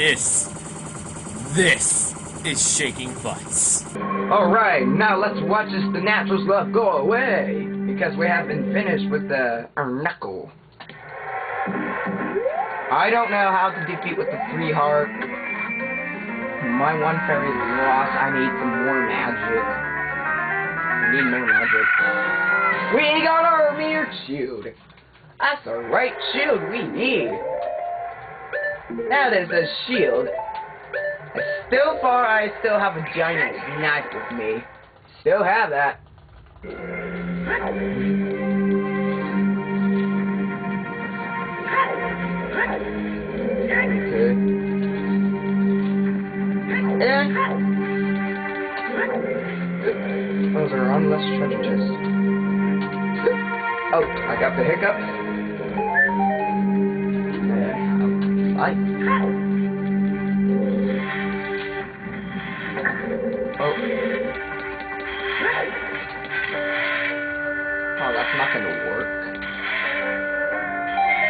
This, this is shaking butts. Alright, now let's watch as the naturals love go away. Because we haven't finished with the Iron Knuckle. I don't know how to defeat with the three heart. My one fairy is lost. I need some more magic. I need more magic. We got our mirror shield. That's the right shield we need. That is a shield. Still far, I still have a giant knife with me. Still have that. Those are unless treasure chests. Oh, I got the hiccups. Yeah, Oh. Oh, that's not gonna work.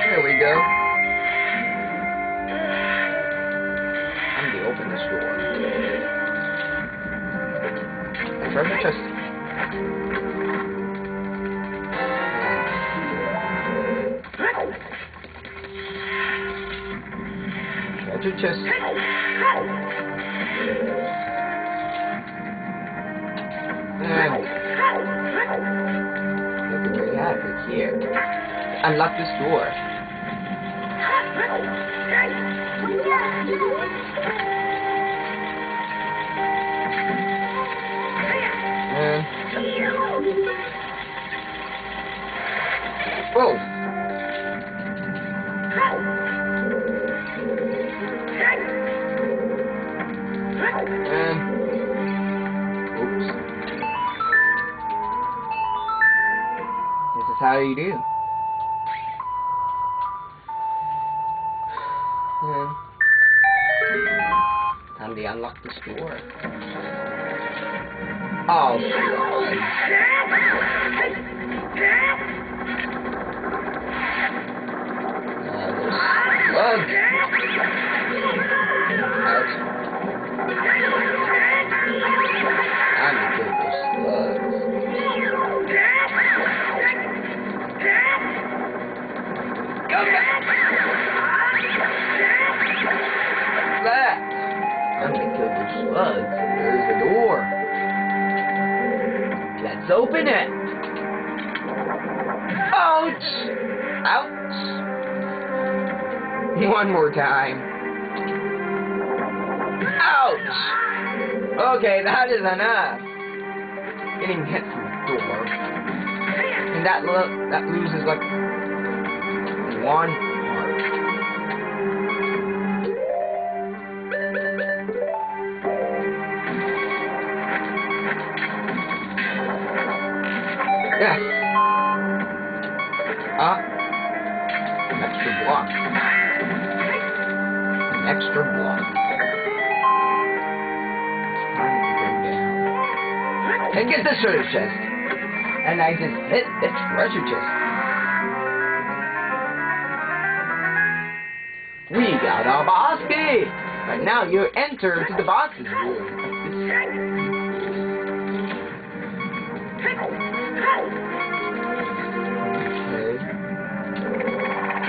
There we go. I'm gonna open this door. Treasure chest. Treasure chest. And what do we have it here? Unlock this door. And whoa. You do. And time to unlock this door. Oh, Uh, Open it. Ouch! Ouch! One more time. Ouch! Okay, that is enough. Getting hit from the door. And that lo that loses like one heart. Yes. Ah. An extra block. An extra block. Time to go down. And get the treasure chest. And I just hit the treasure chest. We got boss key! But now you enter to the boss's room. Okay.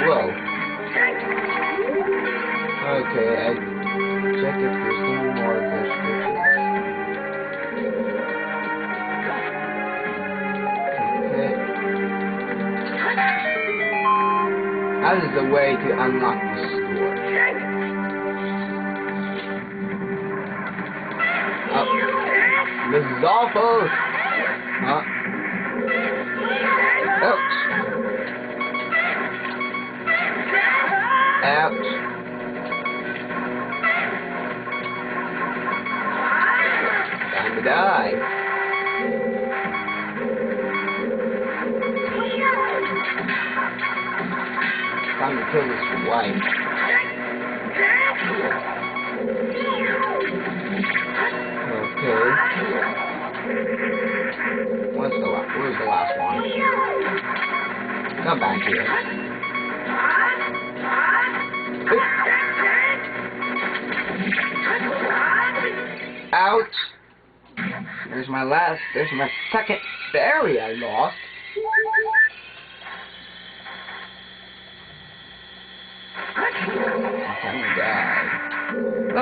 Whoa. Okay, I check if there's any more those. Okay. That is the way to unlock this door. Oh. This is awful! Huh? Ouch! Ouch! Time to die. Time to kill this wife. Okay. What's the? Where's the last one? Come back here. out. There's my last, there's my second fairy I lost.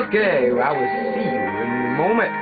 Okay, I will see you in a moment.